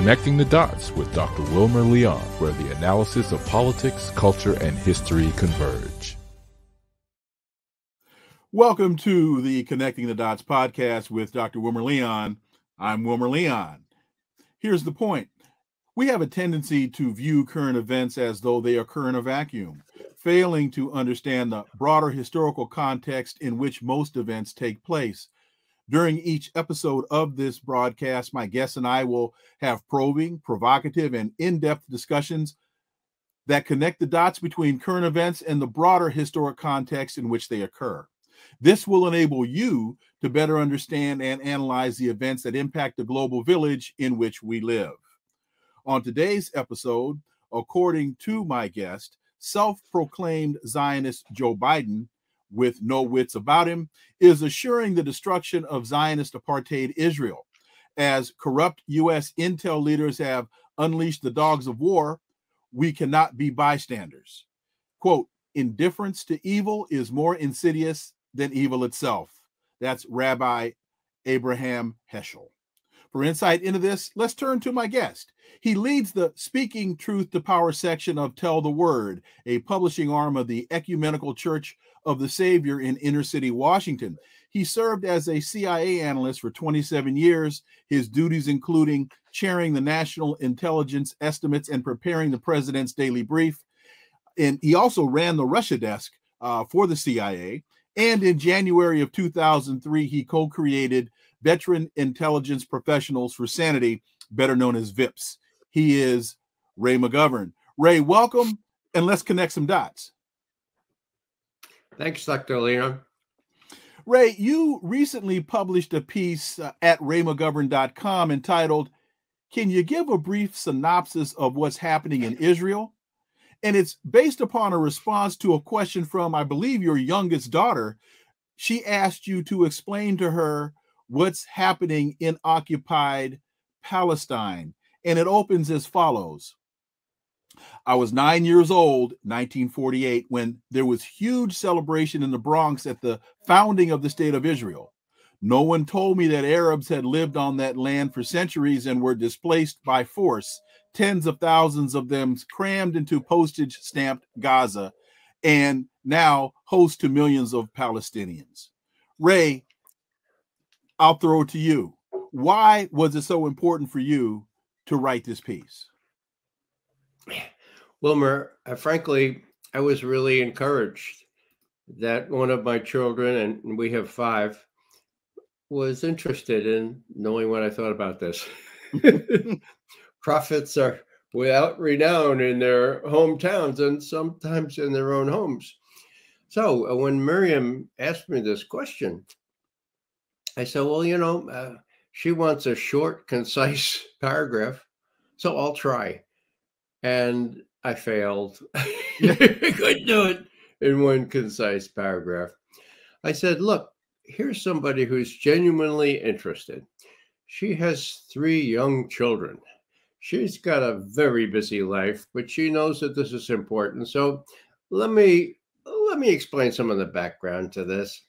Connecting the Dots with Dr. Wilmer Leon, where the analysis of politics, culture, and history converge. Welcome to the Connecting the Dots podcast with Dr. Wilmer Leon. I'm Wilmer Leon. Here's the point we have a tendency to view current events as though they occur in a vacuum, failing to understand the broader historical context in which most events take place. During each episode of this broadcast, my guests and I will have probing, provocative, and in depth discussions that connect the dots between current events and the broader historic context in which they occur. This will enable you to better understand and analyze the events that impact the global village in which we live. On today's episode, according to my guest, self proclaimed Zionist Joe Biden, with no wits about him, is assuring the destruction of Zionist apartheid Israel. As corrupt U.S. intel leaders have unleashed the dogs of war, we cannot be bystanders. Quote, indifference to evil is more insidious than evil itself. That's Rabbi Abraham Heschel. For insight into this, let's turn to my guest. He leads the Speaking Truth to Power section of Tell the Word, a publishing arm of the Ecumenical Church of the Savior in inner city Washington. He served as a CIA analyst for 27 years, his duties including chairing the National Intelligence Estimates and preparing the president's daily brief. And he also ran the Russia desk uh, for the CIA. And in January of 2003, he co created Veteran Intelligence Professionals for Sanity, better known as VIPS. He is Ray McGovern. Ray, welcome, and let's connect some dots. Thanks, Dr. Leon. Ray, you recently published a piece uh, at raymcgovern.com entitled, Can You Give a Brief Synopsis of What's Happening in Israel? And it's based upon a response to a question from, I believe, your youngest daughter. She asked you to explain to her what's happening in occupied Palestine. And it opens as follows I was nine years old, 1948, when there was huge celebration in the Bronx at the founding of the state of Israel. No one told me that Arabs had lived on that land for centuries and were displaced by force, tens of thousands of them crammed into postage stamped Gaza, and now host to millions of Palestinians. Ray, I'll throw it to you. Why was it so important for you to write this piece? Wilmer, uh, frankly, I was really encouraged that one of my children, and we have five, was interested in knowing what I thought about this. Prophets are without renown in their hometowns and sometimes in their own homes. So uh, when Miriam asked me this question, I said, well, you know, uh, she wants a short, concise paragraph. So I'll try. And I failed. I couldn't do it in one concise paragraph. I said, look, here's somebody who's genuinely interested. She has three young children. She's got a very busy life, but she knows that this is important. So let me let me explain some of the background to this.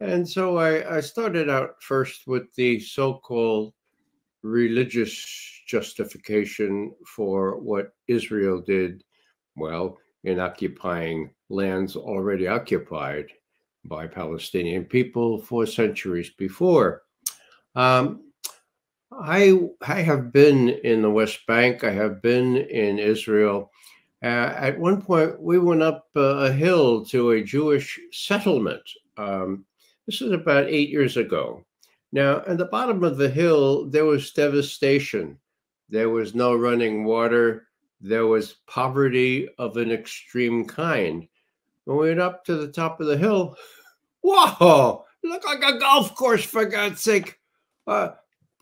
And so I, I started out first with the so-called religious justification for what Israel did, well, in occupying lands already occupied by Palestinian people for centuries before. Um, I I have been in the West Bank. I have been in Israel. Uh, at one point, we went up uh, a hill to a Jewish settlement. Um, this is about eight years ago. Now, at the bottom of the hill, there was devastation. There was no running water. There was poverty of an extreme kind. When we went up to the top of the hill, whoa, look like a golf course, for God's sake. Uh,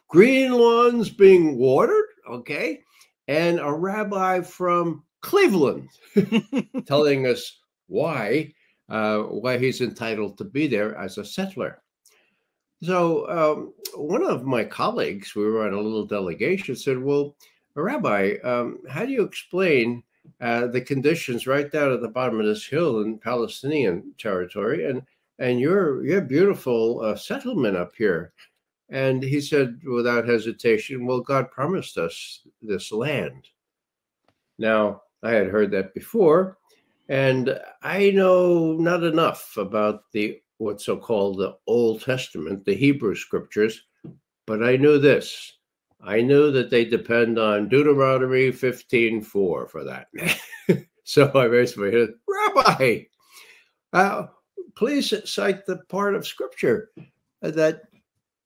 green lawns being watered, okay, and a rabbi from Cleveland telling us why uh, why he's entitled to be there as a settler. So um, one of my colleagues, we were on a little delegation, said, "Well, Rabbi, um, how do you explain uh, the conditions right down at the bottom of this hill in Palestinian territory, and and your your beautiful uh, settlement up here?" And he said without hesitation, Well, God promised us this land. Now, I had heard that before, and I know not enough about the what's so called the Old Testament, the Hebrew scriptures, but I knew this. I knew that they depend on Deuteronomy 15:4 for that. so I raised my hand, Rabbi, uh, please cite the part of scripture that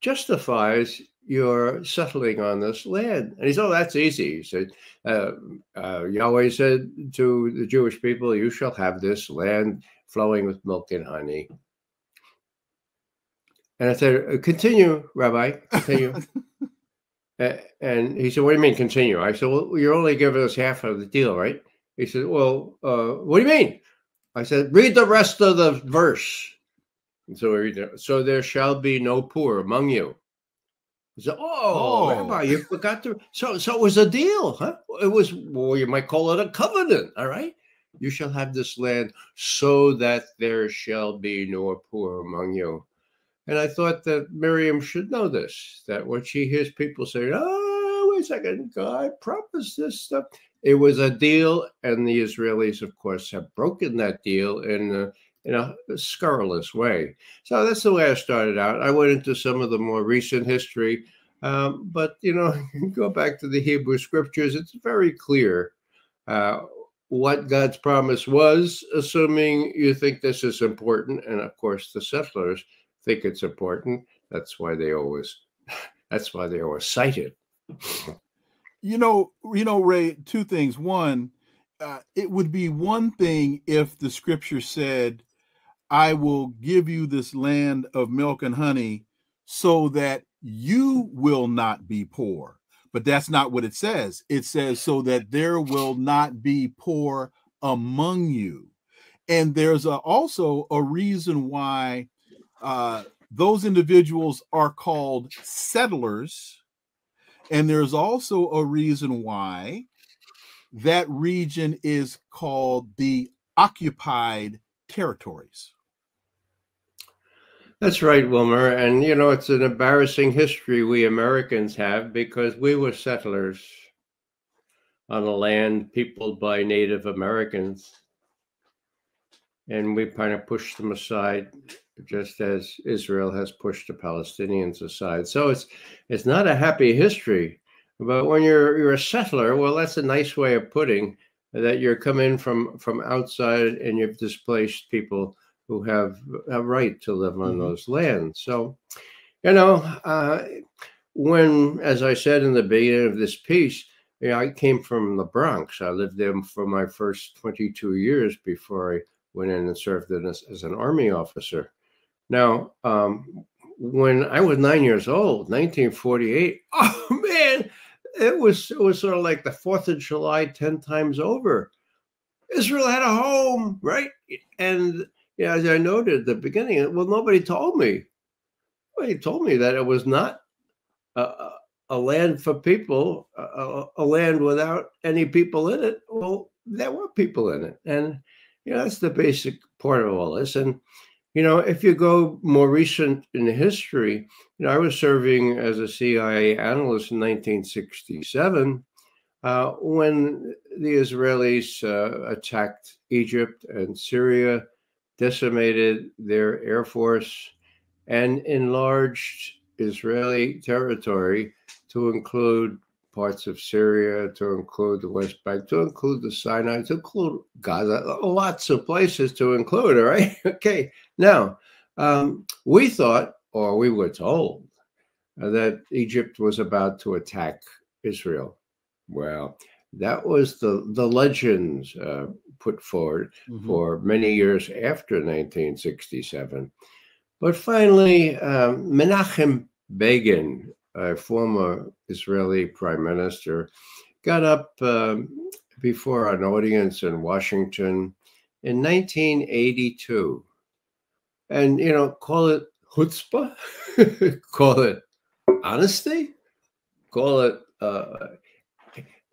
justifies your settling on this land. And he said, Oh, that's easy. He said, uh, uh, Yahweh said to the Jewish people, You shall have this land flowing with milk and honey. And I said, uh, Continue, Rabbi, continue. and he said, What do you mean, continue? I said, Well, you're only giving us half of the deal, right? He said, Well, uh, what do you mean? I said, Read the rest of the verse. And so we read it. So there shall be no poor among you. He said, oh, oh, Rabbi, you forgot to. So, so it was a deal, huh? It was, well, you might call it a covenant, all right? You shall have this land so that there shall be no poor among you. And I thought that Miriam should know this, that when she hears people say, oh, wait a second, God promised this stuff, it was a deal. And the Israelis, of course, have broken that deal in a, in a scurrilous way. So that's the way I started out. I went into some of the more recent history. Um, but, you know, go back to the Hebrew scriptures, it's very clear uh, what God's promise was, assuming you think this is important. And of course, the settlers think it's important. That's why they always that's why they always cite it. You know, you know, Ray, two things. One, uh, it would be one thing if the scripture said, I will give you this land of milk and honey so that you will not be poor. But that's not what it says. It says, so that there will not be poor among you. And there's a, also a reason why uh, those individuals are called settlers. And there's also a reason why that region is called the occupied territories. That's right, Wilmer. And, you know, it's an embarrassing history we Americans have because we were settlers on a land peopled by Native Americans. And we kind of pushed them aside just as Israel has pushed the Palestinians aside. So it's it's not a happy history. But when you're you're a settler, well, that's a nice way of putting that you're coming from from outside and you've displaced people who have a right to live on mm-hmm. those lands. So, you know, uh, when, as I said in the beginning of this piece, you know, I came from the Bronx. I lived there for my first 22 years before I went in and served as, as an army officer. Now, um, when I was nine years old, 1948, oh man, it was it was sort of like the Fourth of July ten times over. Israel had a home, right? And yeah, as I noted at the beginning, well, nobody told me. Nobody told me that it was not a, a land for people, a, a, land without any people in it. Well, there were people in it, and you know that's the basic part of all this. And you know, if you go more recent in history, you know, I was serving as a CIA analyst in 1967 uh, when the Israelis uh, attacked Egypt and Syria, decimated their air force, and enlarged Israeli territory to include parts of Syria, to include the West Bank, to include the Sinai, to include Gaza, lots of places to include, all right? okay. Now, um, we thought, or we were told, uh, that Egypt was about to attack Israel. Well, that was the, the legends uh, put forward mm-hmm. for many years after 1967. But finally, um, Menachem Begin a former Israeli prime minister, got up um, before an audience in Washington in 1982. And, you know, call it chutzpah, call it honesty, call it uh,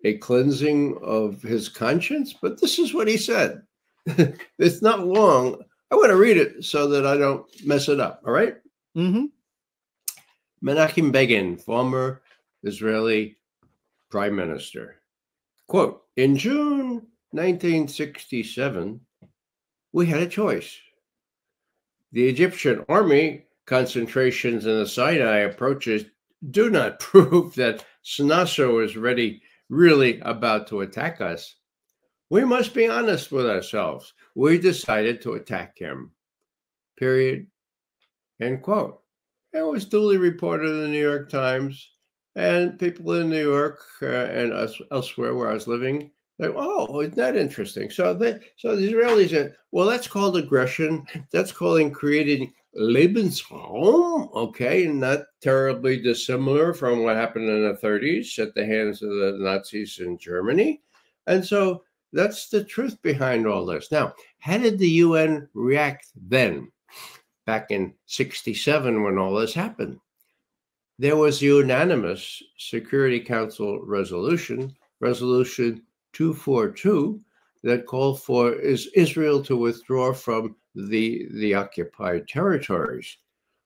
a cleansing of his conscience. But this is what he said. it's not long. I want to read it so that I don't mess it up. All right? mm-hmm. Menachem Begin, former Israeli prime minister. Quote In June 1967, we had a choice. The Egyptian army concentrations in the Sinai approaches do not prove that Nasser is ready, really about to attack us. We must be honest with ourselves. We decided to attack him. Period. End quote. It was duly reported in the New York Times, and people in New York uh, and us, elsewhere where I was living, like, oh, isn't that interesting? So, they, so the Israelis said, well, that's called aggression. That's calling creating Lebensraum, okay, not terribly dissimilar from what happened in the 30s at the hands of the Nazis in Germany. And so that's the truth behind all this. Now, how did the UN react then, back in 67 when all this happened? There was a unanimous Security Council resolution, Resolution 242, that called for is Israel to withdraw from the the occupied territories.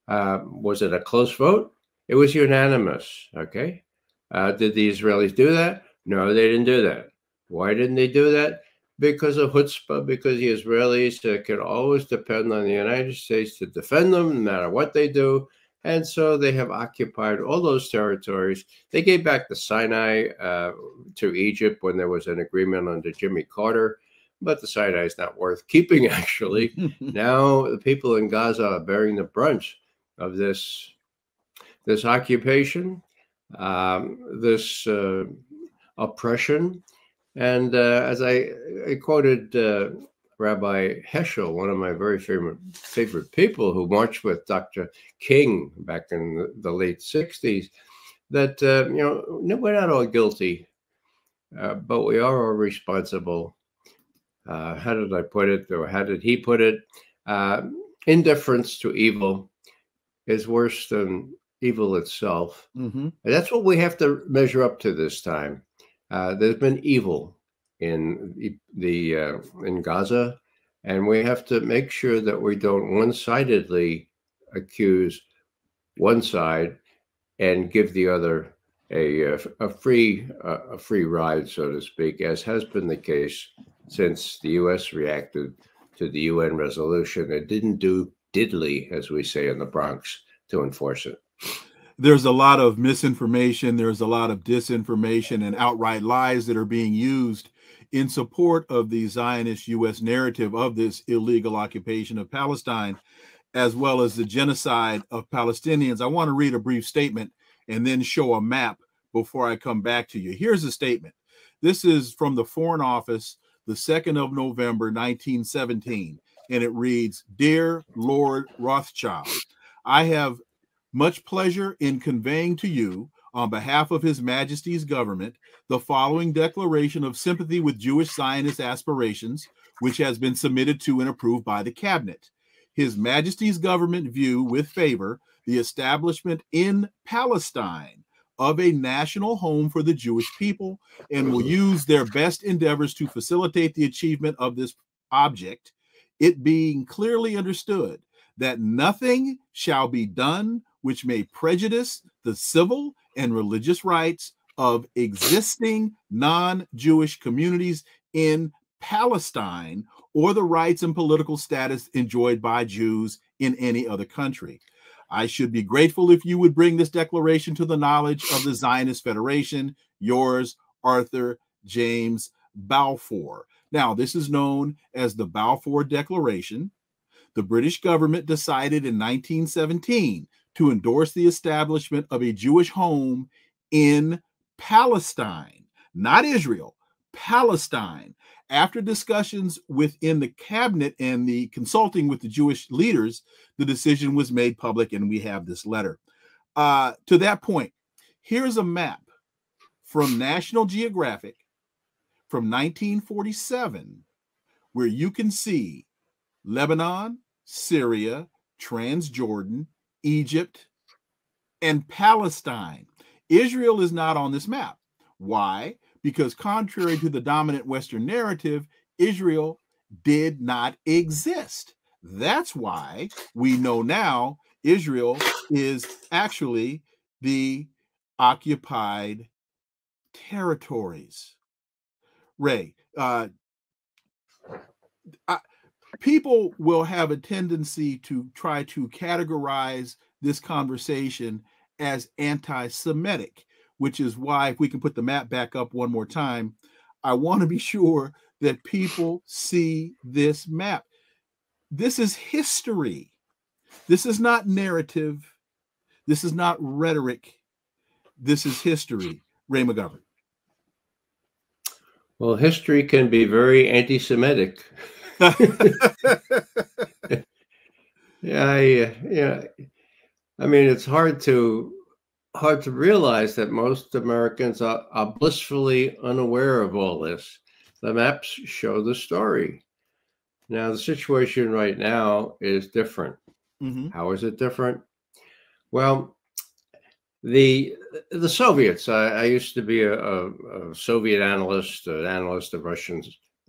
Uh, was it a close vote? It was unanimous. Okay. Uh, did the Israelis do that? No, they didn't do that. Why didn't they do that? Because of chutzpah, because the Israelis uh, can always depend on the United States to defend them no matter what they do. And so they have occupied all those territories. They gave back the Sinai uh, to Egypt when there was an agreement under Jimmy Carter but the Sinai is not worth keeping, actually. now the people in Gaza are bearing the brunt of this, this occupation, um, this uh, oppression. And uh, as I, I quoted uh, Rabbi Heschel, one of my very favorite, favorite people who marched with Dr. King back in the, the late 60s, that, uh, you know, we're not all guilty, uh, but we are all responsible uh, how did I put it, or how did he put it? Uh, indifference to evil is worse than evil itself. Mm-hmm. that's what we have to measure up to this time. Uh, there's been evil in the uh, in Gaza, and we have to make sure that we don't one-sidedly accuse one side and give the other a, a free a free ride, so to speak, as has been the case since the U.S. reacted to the UN resolution and didn't do diddly, as we say in the Bronx, to enforce it. There's a lot of misinformation, there's a lot of disinformation and outright lies that are being used in support of the Zionist U.S. narrative of this illegal occupation of Palestine, as well as the genocide of Palestinians. I want to read a brief statement and then show a map before I come back to you. Here's a statement. This is from the Foreign Office the 2nd of November, 1917. And it reads Dear Lord Rothschild, I have much pleasure in conveying to you, on behalf of His Majesty's government, the following declaration of sympathy with Jewish Zionist aspirations, which has been submitted to and approved by the Cabinet. His Majesty's government view with favor the establishment in Palestine of a national home for the Jewish people and will use their best endeavors to facilitate the achievement of this object, it being clearly understood that nothing shall be done which may prejudice the civil and religious rights of existing non Jewish communities in Palestine or the rights and political status enjoyed by Jews in any other country. I should be grateful if you would bring this declaration to the knowledge of the Zionist Federation. Yours, Arthur James Balfour. Now, this is known as the Balfour Declaration. The British government decided in 1917 to endorse the establishment of a Jewish home in Palestine, not Israel, Palestine, after discussions within the cabinet and the consulting with the Jewish leaders, the decision was made public, and we have this letter. Uh, to that point, here's a map from National Geographic from 1947 where you can see Lebanon, Syria, Transjordan, Egypt, and Palestine. Israel is not on this map. Why? because contrary to the dominant Western narrative, Israel did not exist. That's why we know now Israel is actually the occupied territories. Ray, uh, I, people will have a tendency to try to categorize this conversation as anti Semitic, which is why, if we can put the map back up one more time, I want to be sure that people see this map. This is history. This is not narrative. This is not rhetoric. This is history. Ray McGovern. Well, history can be very anti Semitic. yeah, I, yeah. I mean, it's hard to hard to realize that most Americans are, are blissfully unaware of all this. The maps show the story. Now, the situation right now is different. Mm-hmm. How is it different? Well, the the Soviets. I, I used to be a, a, a, Soviet analyst, an analyst of Russian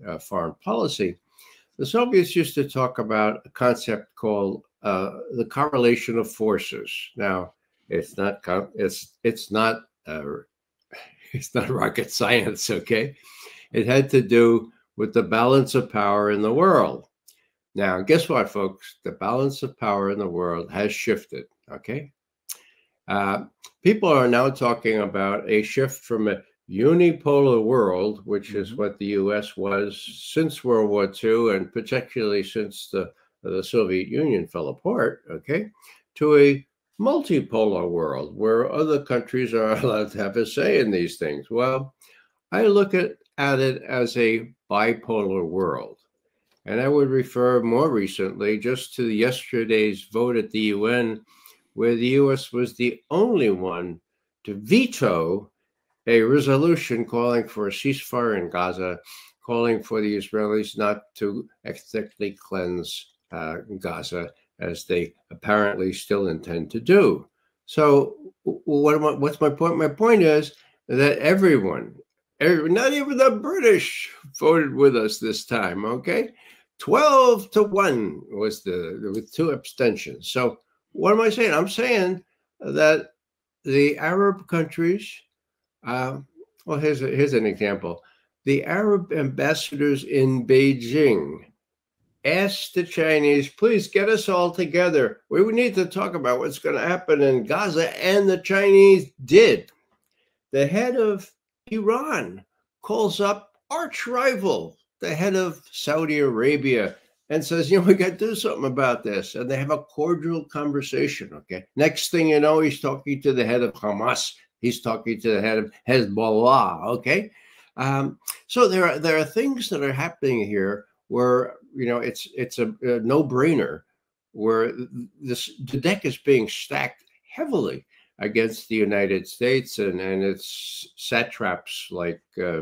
uh, foreign policy. The Soviets used to talk about a concept called uh, the correlation of forces. Now, it's not it's it's not uh, it's not rocket science. Okay, it had to do with the balance of power in the world. Now, guess what, folks? The balance of power in the world has shifted. Okay, uh, people are now talking about a shift from a unipolar world, which mm-hmm. is what the U.S. was since World War II, and particularly since the the Soviet Union fell apart. Okay, to a multipolar world where other countries are allowed to have a say in these things. Well, I look at, at it as a bipolar world. And I would refer more recently just to yesterday's vote at the UN, where the US was the only one to veto a resolution calling for a ceasefire in Gaza, calling for the Israelis not to ethnically cleanse uh, Gaza as they apparently still intend to do. So, what, I, what's my point? My point is that everyone, every, not even the British, voted with us this time. Okay, twelve to one was the with two abstentions. So, what am I saying? I'm saying that the Arab countries. Uh, well, here's a, here's an example. The Arab ambassadors in Beijing asked the Chinese, please get us all together. We need to talk about what's going to happen in Gaza. And the Chinese did. The head of Iran calls up arch rival, the head of Saudi Arabia, and says, you know, we got to do something about this. And they have a cordial conversation. Okay. Next thing you know, he's talking to the head of Hamas. He's talking to the head of Hezbollah. Okay. Um, so there are there are things that are happening here where you know it's it's a, a no-brainer where this the deck is being stacked heavily against the United States and and its satraps like uh,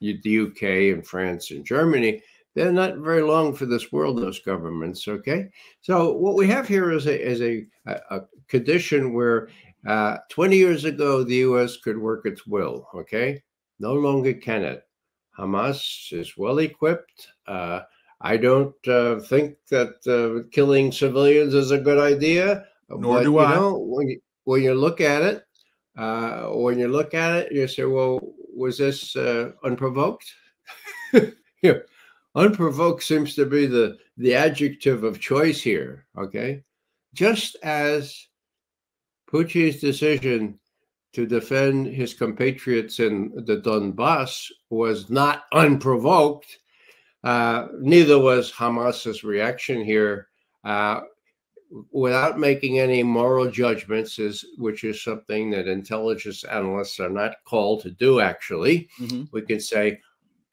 the UK and France and Germany. They're not very long for this world, those governments. Okay, so what we have here is a is a a, condition where uh, 20 years ago the U.S. could work its will. Okay, no longer can it. Hamas is well equipped. Uh, I don't uh, think that uh, killing civilians is a good idea. Nor but, do I. Know, when, you, when you look at it, uh, when you look at it, you say, "Well, was this uh, unprovoked?" yeah, unprovoked seems to be the the adjective of choice here. Okay, just as Putin's decision to defend his compatriots in the Donbass was not unprovoked uh, neither was Hamas's reaction here. Uh, without making any moral judgments, is which is something that intelligence analysts are not called to do. Actually, mm-hmm. we can say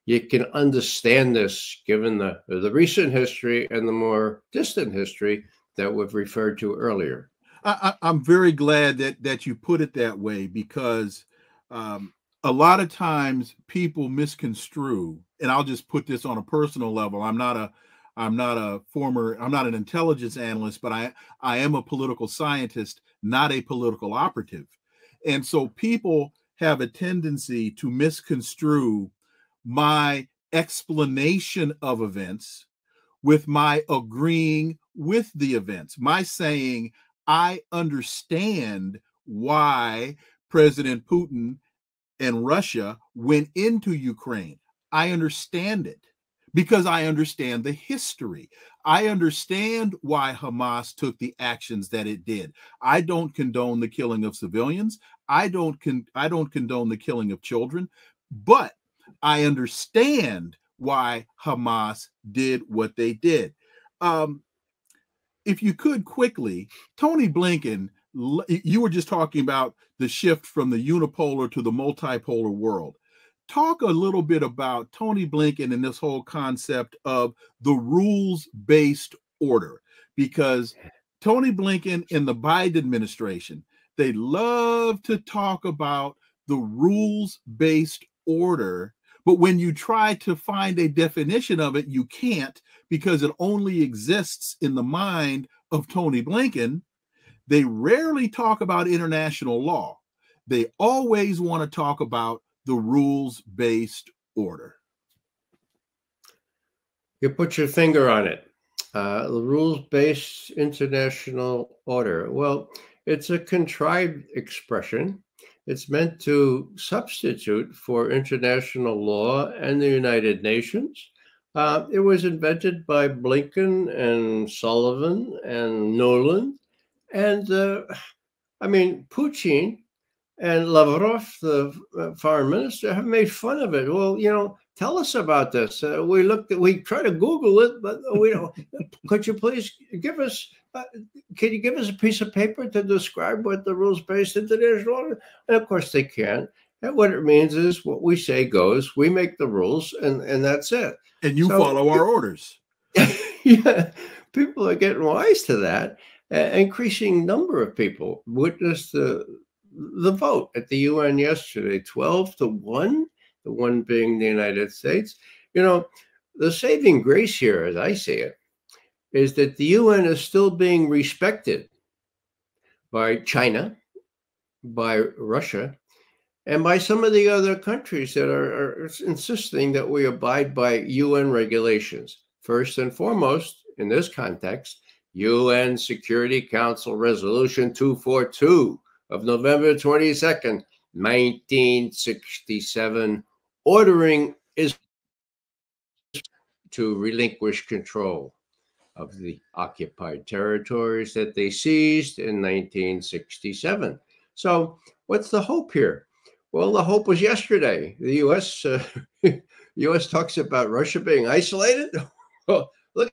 you can understand this given the the recent history and the more distant history that we've referred to earlier. I, am very glad that that you put it that way because um, a lot of times people misconstrue and i'll just put this on a personal level i'm not a i'm not a former i'm not an intelligence analyst but i i am a political scientist not a political operative. And so people have a tendency to misconstrue my explanation of events with my agreeing with the events, my saying, I understand why President Putin and Russia went into Ukraine. I understand it because I understand the history. I understand why Hamas took the actions that it did. I don't condone the killing of civilians. I don't con- I don't condone the killing of children, but I understand why Hamas did what they did. Um, if you could quickly, Tony Blinken, you were just talking about the shift from the unipolar to the multipolar world. Talk a little bit about Tony Blinken and this whole concept of the rules based order because Tony Blinken and the Biden administration they love to talk about the rules based order but when you try to find a definition of it you can't because it only exists in the mind of Tony Blinken they rarely talk about international law they always want to talk about the rules based order? You put your finger on it. Uh, rules based international order. Well, it's a contrived expression. It's meant to substitute for international law and the United Nations. Uh, it was invented by Blinken and Sullivan and Nuland. And uh, I mean, Putin and Lavrov, the uh, foreign minister, have made fun of it. Well, you know, tell us about this. Uh, we looked at, we try to Google it, but we don't. could you please give us? Uh, can you give us a piece of paper to describe what the rules-based international order? And of course, they can't. And what it means is what we say goes. We make the rules, and and that's it. And you so, follow our orders. yeah, people are getting wise to that. An increasing number of people witnessed the the vote at the UN yesterday 12 to 1, the one being the United States. You know, the saving grace here, as I see it, is that the UN is still being respected by China, by Russia, and by some of the other countries that are, are, insisting that we abide by UN regulations. First and foremost, in this context, UN Security Council Resolution 242, of November 22nd, 1967, ordering is to relinquish control of the occupied territories that they seized in 1967. So, what's the hope here? Well, the hope was yesterday. The U.S. Uh, U.S. talks about Russia being isolated. well, look,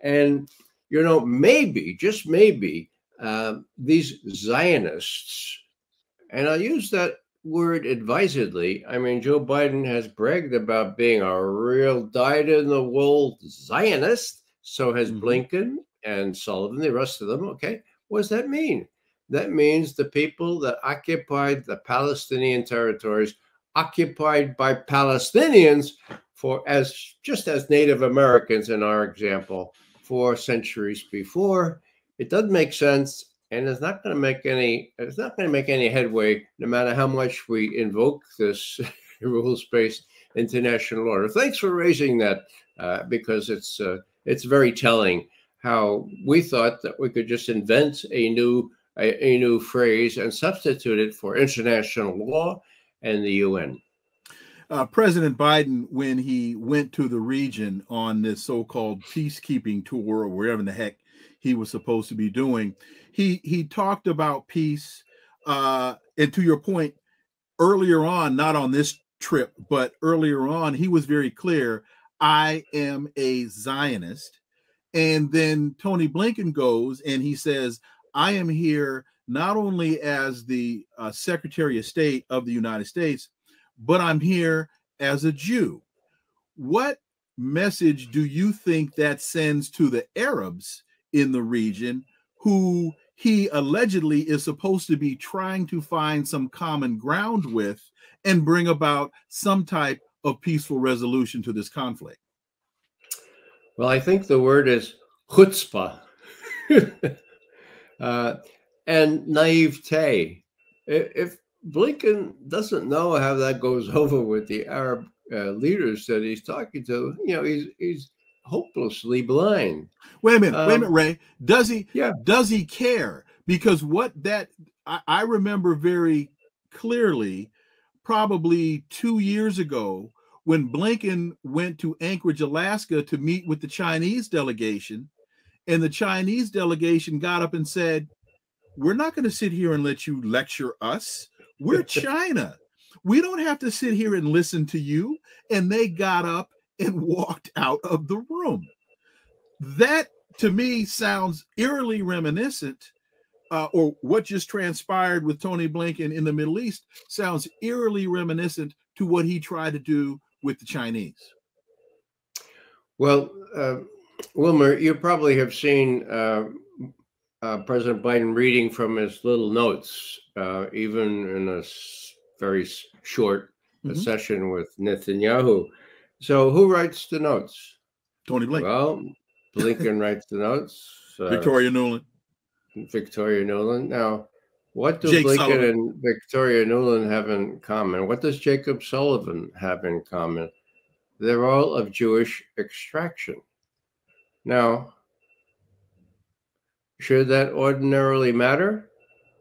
and you know, maybe, just maybe, um, these Zionists, and I use that word advisedly. I mean, Joe Biden has bragged about being a real dyed in the wool Zionist. So has mm-hmm. Blinken and Sullivan, the rest of them. Okay. What does that mean? That means the people that occupied the Palestinian territories, occupied by Palestinians for as just as Native Americans in our example, four centuries before it doesn't make sense and it's not going to make any it's not going to make any headway no matter how much we invoke this rules-based international order thanks for raising that uh, because it's uh, it's very telling how we thought that we could just invent a new a, a new phrase and substitute it for international law and the UN. Uh, President Biden, when he went to the region on this so-called peacekeeping tour, or wherever the heck he was supposed to be doing. He he talked about peace, uh, and to your point, earlier on, not on this trip, but earlier on, he was very clear. I am a Zionist. And then Tony Blinken goes and he says, I am here not only as the uh, Secretary of State of the United States, but I'm here as a Jew. What message do you think that sends to the Arabs in the region who he allegedly is supposed to be trying to find some common ground with and bring about some type of peaceful resolution to this conflict? Well, I think the word is chutzpah uh, and naivete. If Blinken doesn't know how that goes over with the Arab uh, leaders that he's talking to. You know, he's he's hopelessly blind. Wait a minute, um, wait a minute, um, Ray. Does he? Yeah. Does he care? Because what that I, I remember very clearly, probably two years ago, when Blinken went to Anchorage, Alaska, to meet with the Chinese delegation, and the Chinese delegation got up and said, "We're not going to sit here and let you lecture us. We're China." We don't have to sit here and listen to you. And they got up and walked out of the room. That to me sounds eerily reminiscent, uh, or what just transpired with Tony Blinken in the Middle East sounds eerily reminiscent to what he tried to do with the Chinese. Well, uh, Wilmer, you probably have seen uh, uh President Biden reading from his little notes, uh, even in a very short mm-hmm. session with Netanyahu. So who writes the notes? Tony Blinken. Well, Blinken writes the notes. Uh, Victoria Nuland. Victoria Nuland. Now, what do Jake Blinken Sullivan. and Victoria Nuland have in common? What does Jacob Sullivan have in common? They're all of Jewish extraction. Now, should that ordinarily matter?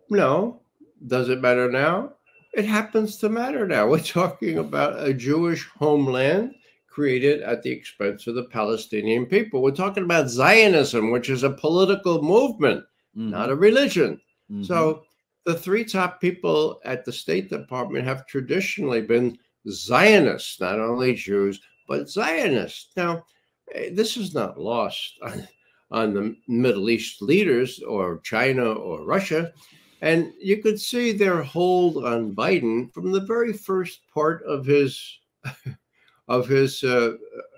No. Does it matter now? It happens to matter now. We're talking about a Jewish homeland created at the expense of the Palestinian people. We're talking about Zionism, which is a political movement, mm-hmm. not a religion. Mm-hmm. So the three top people at the State Department have traditionally been Zionists, not only Jews, but Zionists. Now, eh, this is not lost on, on the Middle East leaders or China or Russia. And you could see their hold on Biden from the very first part of his of his uh,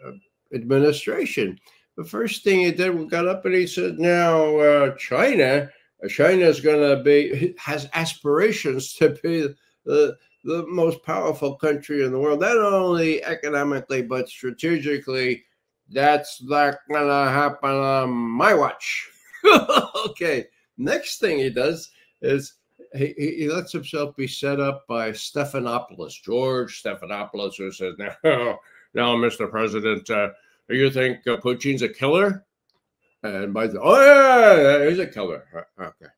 uh, administration. The first thing he did, we got up and he said, "Now uh, China, uh, China is going to be has aspirations to be the the most powerful country in the world, not only economically but strategically. That's not to happen on my watch." okay. Next thing he does is he, he lets himself be set up by Stephanopoulos, George Stephanopoulos, who says, "Now, now, Mr. President, uh, you think uh, Putin's a killer?" And by the "Oh yeah, he's a killer." Okay.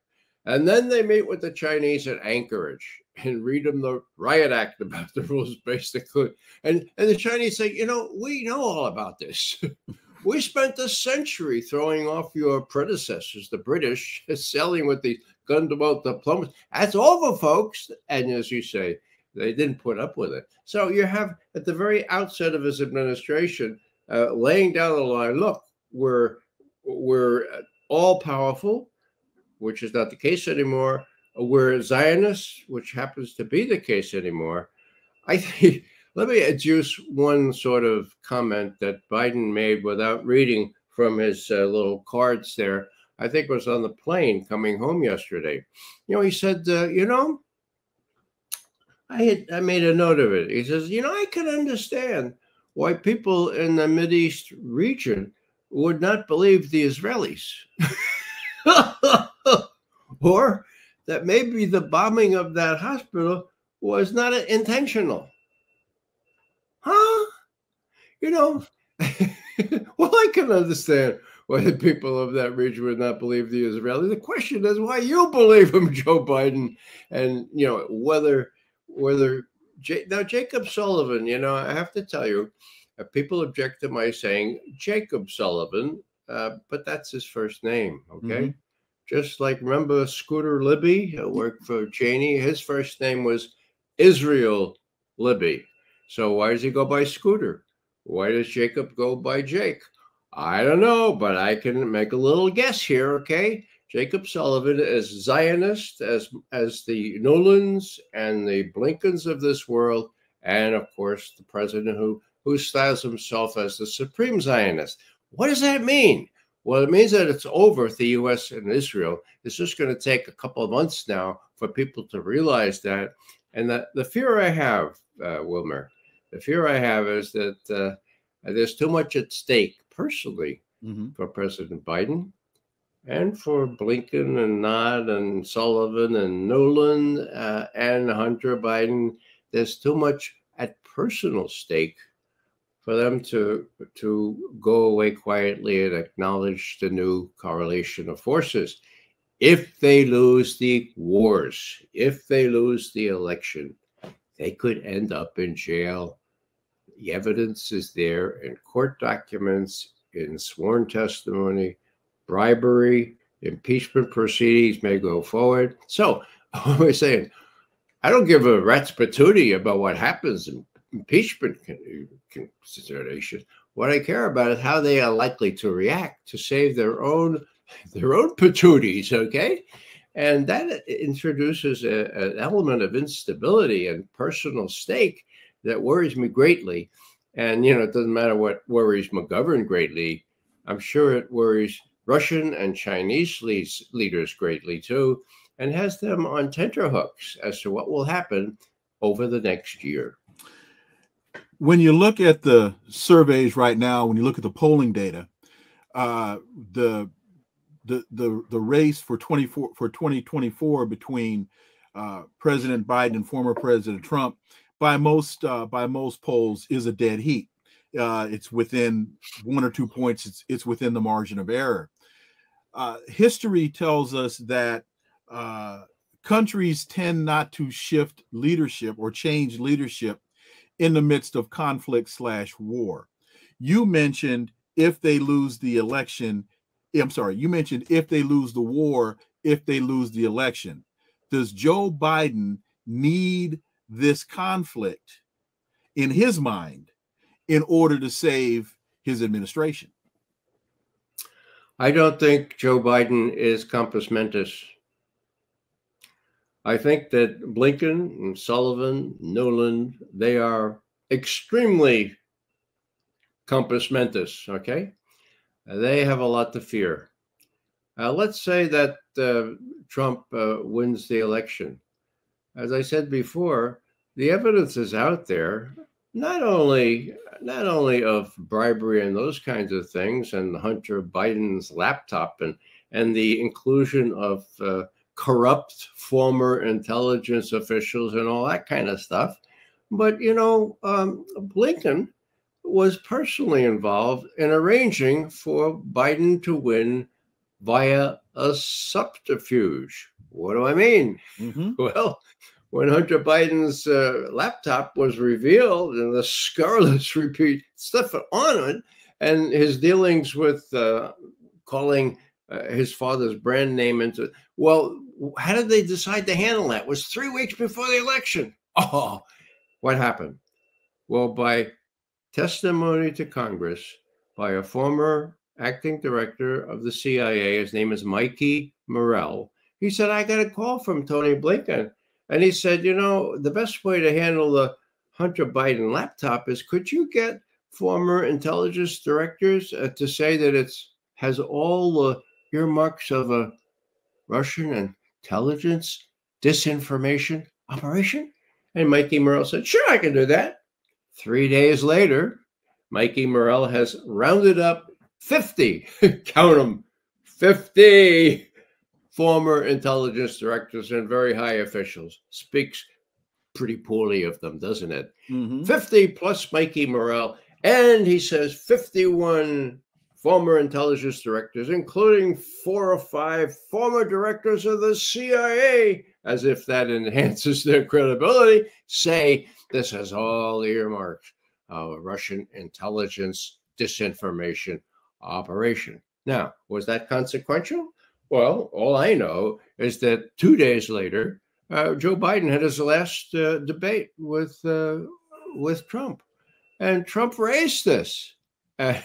And then they meet with the Chinese at Anchorage and read them the riot act about the rules, basically. And and the Chinese say, "You know, we know all about this." we spent a century throwing off your predecessors, the British, selling with the gunboat diplomacy. That's over, folks. And as you say, they didn't put up with it. So you have at the very outset of his administration uh, laying down the line. Look, we're we're all powerful, which is not the case anymore. We're Zionists, which happens to be the case anymore. I think. Let me adduce one sort of comment that Biden made without reading from his uh, little cards there. I think was on the plane coming home yesterday. You know, he said, uh, you know, I had I made a note of it. He says, you know, I can understand why people in the Mid East region would not believe the Israelis, or that maybe the bombing of that hospital was not intentional. Huh? You know, well, I can understand why the people of that region would not believe the Israeli. The question is why you believe him, Joe Biden, and you know whether whether J- now Jacob Sullivan. You know, I have to tell you, uh, people object to my saying Jacob Sullivan, uh, but that's his first name. Okay. Mm-hmm. Just like remember Scooter Libby, who worked for Cheney, his first name was Israel Libby. So why does he go by Scooter? Why does Jacob go by Jake? I don't know, but I can make a little guess here. Okay, Jacob Sullivan is Zionist as as the Nulands and the Blinkens of this world, and of course the president who who styles himself as the supreme Zionist. What does that mean? Well, it means that it's over the U.S. and Israel. It's just going to take a couple of months now for people to realize that. And that the fear I have, uh, Wilmer, the fear I have is that uh, there's too much at stake personally mm-hmm. for President Biden. and for Blinken and Nod and Sullivan and Nuland uh, and Hunter Biden, there's too much at personal stake for them to to go away quietly and acknowledge the new correlation of forces. If they lose the wars, if they lose the election, they could end up in jail. The evidence is there in court documents, in sworn testimony bribery, impeachment proceedings may go forward. So, am saying? I don't give a rat's patootie about what happens in impeachment considerations. What I care about is how they are likely to react to save their own their own patooties. Okay, and that introduces a, an element of instability and personal stake that worries me greatly. And you know, it doesn't matter what worries McGovern greatly. I'm sure it worries Russian and Chinese leaders greatly too, and has them on tenterhooks as to what will happen over the next year. When you look at the surveys right now, when you look at the polling data, uh, the the the the race for 24 for 2024 between uh, President Biden and former President Trump, by most uh, by most polls, is a dead heat. Uh, it's within one or two points. It's it's within the margin of error uh, history tells us that uh, countries tend not to shift leadership or change leadership in the midst of conflict slash war. You mentioned if they lose the election, I'm sorry, you mentioned if they lose the war, if they lose the election. Does Joe Biden need this conflict in his mind in order to save his administration? I don't think Joe Biden is compos mentis. I think that Blinken and Sullivan, Nuland, they are extremely compos mentis, okay? They have a lot to fear. Uh, let's say that uh, Trump uh, wins the election. As I said before, the evidence is out there not only not only of bribery and those kinds of things, and Hunter Biden's laptop, and and the inclusion of uh, corrupt former intelligence officials and all that kind of stuff, but you know, um, Blinken was personally involved in arranging for Biden to win via a subterfuge. What do I mean? Mm-hmm. Well, when Hunter Biden's uh, laptop was revealed and the scurrilous repeat stuff on it, and his dealings with uh, calling uh, his father's brand name into well, how did they decide to handle that? It was three weeks before the election. Oh, what happened? Well, by testimony to Congress by a former acting director of the CIA, his name is Mikey Morell. He said, I got a call from Tony Blinken and he said, you know, the best way to handle the Hunter Biden laptop is could you get former intelligence directors uh, to say that it's has all the earmarks of a Russian intelligence disinformation operation? And Mikey Morell said, sure, I can do that. Three days later, Mikey Morell has rounded up 50, count them, 50 former intelligence directors and very high officials. Speaks pretty poorly of them, doesn't it? Mm-hmm. 50 plus Mikey Morell. And he says 51 former intelligence directors, including four or five former directors of the CIA, as if that enhances their credibility, say this has all earmarks of Russian intelligence disinformation operation. Now, was that consequential? Well, all I know is that two days later, uh, Joe Biden had his last uh, debate with uh, with Trump, and Trump raised this. And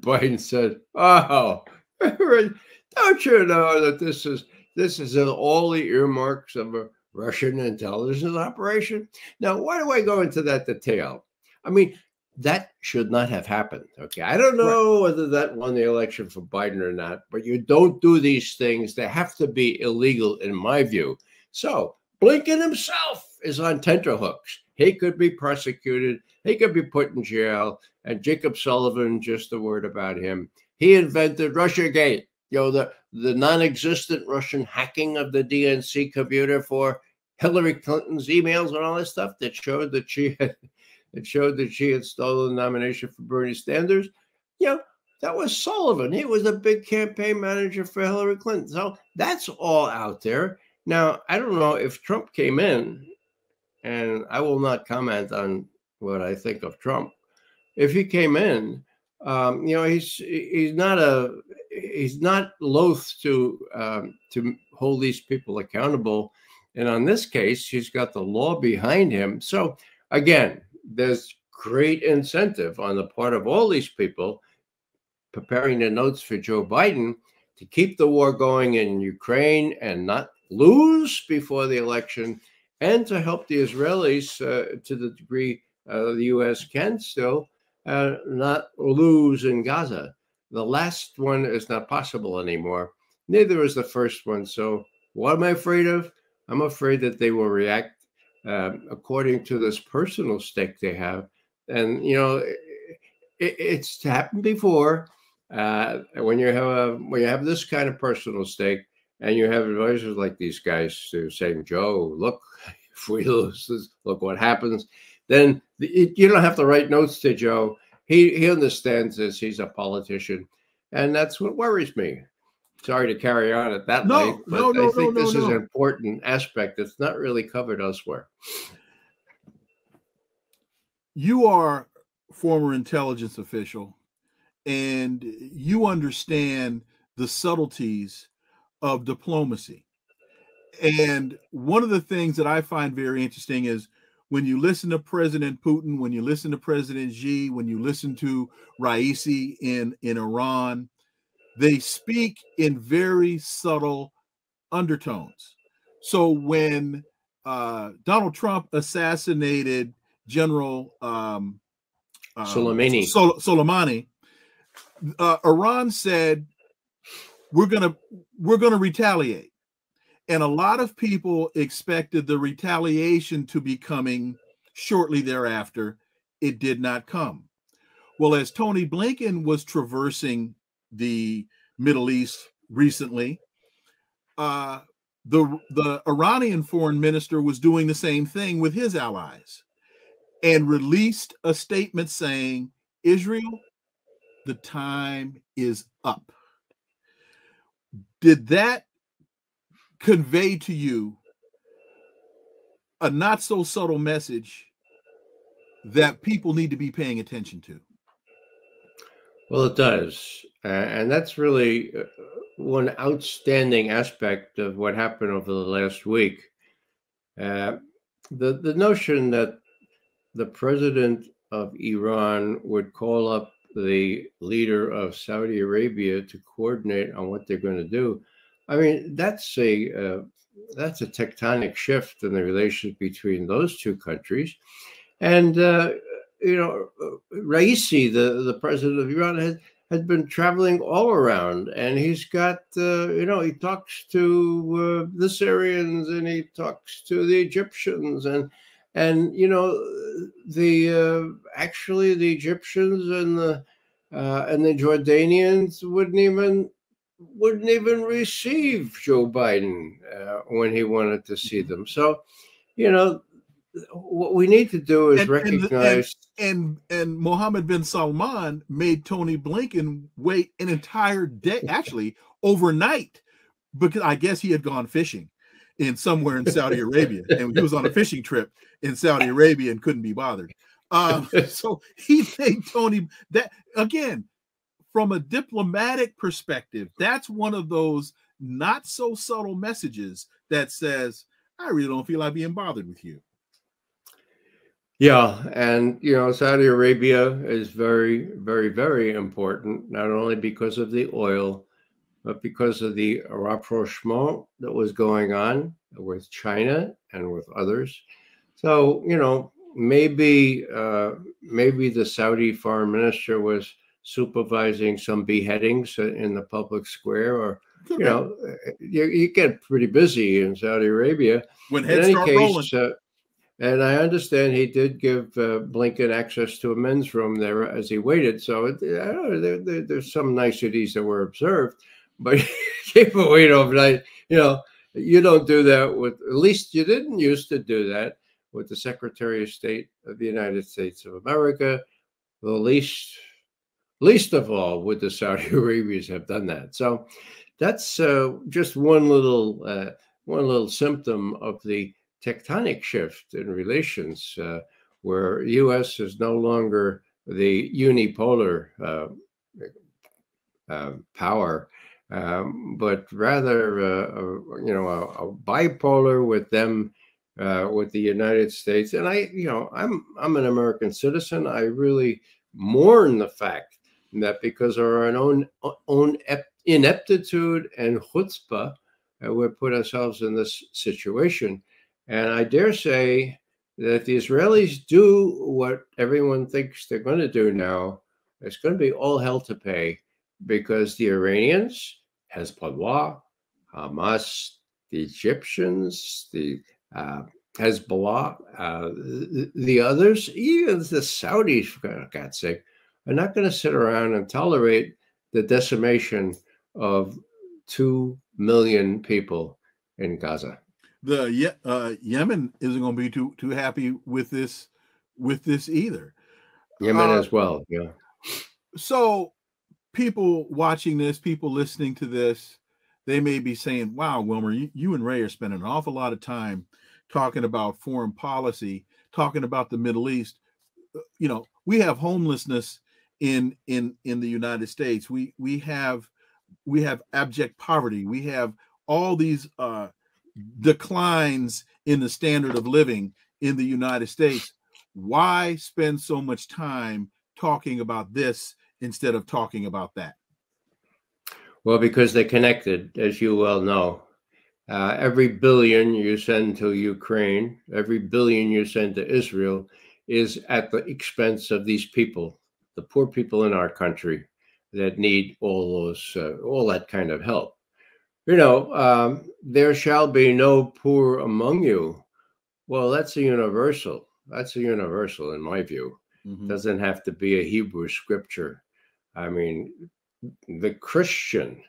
Biden said, "Oh, don't you know that this is this is all the earmarks of a Russian intelligence operation?" Now, why do I go into that detail? I mean, that should not have happened. Okay. I don't know right. whether that won the election for Biden or not, but you don't do these things. They have to be illegal, in my view. So Blinken himself is on tenterhooks. He could be prosecuted, he could be put in jail. And Jacob Sullivan, just a word about him, he invented Russiagate. You know, the the non-existent Russian hacking of the DNC computer for Hillary Clinton's emails and all this stuff that showed that she had it showed that she had stolen the nomination for Bernie Sanders. You know, that was Sullivan. He was a big campaign manager for Hillary Clinton. So that's all out there. Now, I don't know if Trump came in, and I will not comment on what I think of Trump. If he came in, um, you know, he's he's not a he's not loath to um, to hold these people accountable. And on this case, he's got the law behind him. So again, there's great incentive on the part of all these people preparing the notes for Joe Biden to keep the war going in Ukraine and not lose before the election, and to help the Israelis uh, to the degree uh, the U.S. can still uh, not lose in Gaza. The last one is not possible anymore. Neither is the first one. So, what am I afraid of? I'm afraid that they will react um, according to this personal stake they have. And, you know, it, it's happened before. Uh, when you have a, when you have this kind of personal stake, and you have advisors like these guys who are saying, "Joe, look, if we lose this, look what happens." Then you don't have to write notes to Joe. He he understands this. He's a politician, and that's what worries me. Sorry to carry on at that no, length, but no, no, I think no, this is an important aspect that's not really covered elsewhere. You are former intelligence official, and you understand the subtleties of diplomacy. And one of the things that I find very interesting is when you listen to President Putin, when you listen to President Xi, when you listen to Raisi in, in Iran, they speak in very subtle undertones. So when uh, Donald Trump assassinated General um, uh, Soleimani. Sol- Soleimani, uh, Iran said, "We're gonna we're gonna retaliate," and a lot of people expected the retaliation to be coming shortly thereafter. It did not come. Well, as Tony Blinken was traversing the Middle East recently, uh, the the Iranian foreign minister was doing the same thing with his allies, and released a statement saying, "Israel, the time is up." Did that convey to you a not so subtle message that people need to be paying attention to? Well, it does. Uh, and that's really uh, one outstanding aspect of what happened over the last week. Uh, the, the notion that the president of Iran would call up the leader of Saudi Arabia to coordinate on what they're going to do. I mean, that's a uh, that's a tectonic shift in the relations between those two countries, and uh, you know, Raisi, the the president of Iran, has has been traveling all around, and he's got uh, you know he talks to uh, the Syrians and he talks to the Egyptians and and you know the uh, actually the Egyptians and the uh, and the Jordanians wouldn't even wouldn't even receive Joe Biden uh, when he wanted to see them. So, you know, what we need to do is And- and- and- recognize. And and Mohammed bin Salman made Tony Blinken wait an entire day, actually overnight, because I guess he had gone fishing in somewhere in Saudi Arabia, and he was on a fishing trip in Saudi Arabia and couldn't be bothered. Um, so he made Tony that again from a diplomatic perspective. That's one of those not so subtle messages that says, "I really don't feel like being bothered with you." Yeah, and you know, Saudi Arabia is very, very, very important, not only because of the oil, but because of the rapprochement that was going on with China and with others. So, you know, maybe uh, maybe the Saudi foreign minister was supervising some beheadings in the public square, or you know, you, you get pretty busy in Saudi Arabia. when In any start rolling. case, uh, and I understand he did give uh, Blinken access to a men's room there as he waited. So it, know, there, there, there's some niceties that were observed, but keep wait overnight. You know, you don't do that with, at least you didn't used to do that with the Secretary of State of the United States of America. The least, least of all, would the Saudi Arabians have done that. So that's uh, just one little, uh, one little symptom of the tectonic shift in relations, uh, where U.S. is no longer the unipolar uh, uh, power um, but rather, uh, you know, a, a, bipolar with them, uh, with the United States. And I, you know, I'm I'm an American citizen. I really mourn the fact that because of our own own ineptitude and chutzpah, uh, we put ourselves in this situation. And I dare say that the Israelis do what everyone thinks they're going to do now. It's going to be all hell to pay because the Iranians Hezbollah, Hamas, the Egyptians, the uh, Hezbollah, uh, the, the, others, even the Saudis, for God's sake, are not going to sit around and tolerate the decimation of two million people in Gaza. The uh, Yemen isn't going to be too too happy with this with this either. Yemen uh, as well, yeah. So people watching this, people listening to this, they may be saying, wow, Wilmer, you, you and Ray are spending an awful lot of time talking about foreign policy, talking about the Middle East. Uh, you know, we have homelessness in in in the United States. We we have we have abject poverty. We have all these uh, declines in the standard of living in the United States. Why spend so much time talking about this instead of talking about that? Well, because they're connected, as you well know. Uh, every billion you send to Ukraine, every billion you send to Israel is at the expense of these people, the poor people in our country that need all those, uh, all that kind of help. You know, um, there shall be no poor among you. Well, that's a universal. That's a universal in my view. Mm-hmm. Doesn't have to be a Hebrew scripture. I mean, the Christian,